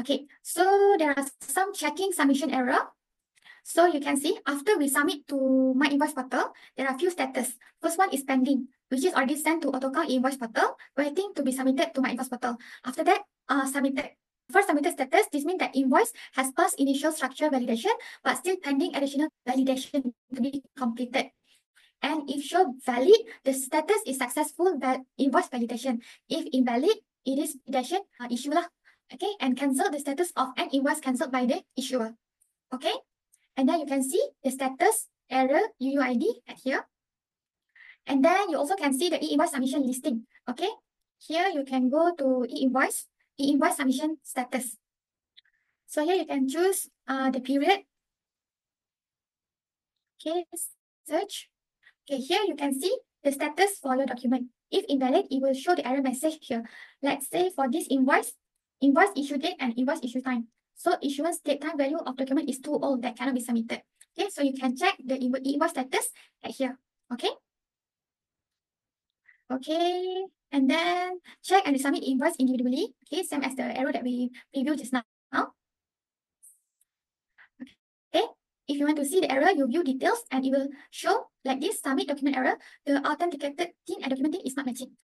Okay, so there are some checking submission error. So you can see after we submit to MyInvois portal, there are a few status. First one is pending, which is already sent to AutoCount invoice portal, waiting to be submitted to MyInvois portal. After that, uh, submitted. First submitted status, this means that invoice has passed initial structure validation, but still pending additional validation to be completed. And if show valid, the status is successful val invoice validation. If invalid, it is validation uh, issue lah. Okay, and cancel the status of an invoice cancelled by the issuer. Okay, and then you can see the status error UUID at here. And then you also can see the e-invoice submission listing. Okay, here you can go to e-invoice, e-invoice submission status. So here you can choose uh, the period. Okay, search. Okay, here you can see the status for your document. If invalid, it will show the error message here. Let's say for this invoice, invoice issue date and invoice issue time. So issuance date time value of document is too old that cannot be submitted. Okay, so you can check the invoice status at here. Okay. Okay, and then check and submit invoice individually. Okay, same as the arrow that we previewed just now. Okay, if you want to see the error, you view details and it will show like this submit document error. The authenticated thing and document is not matching.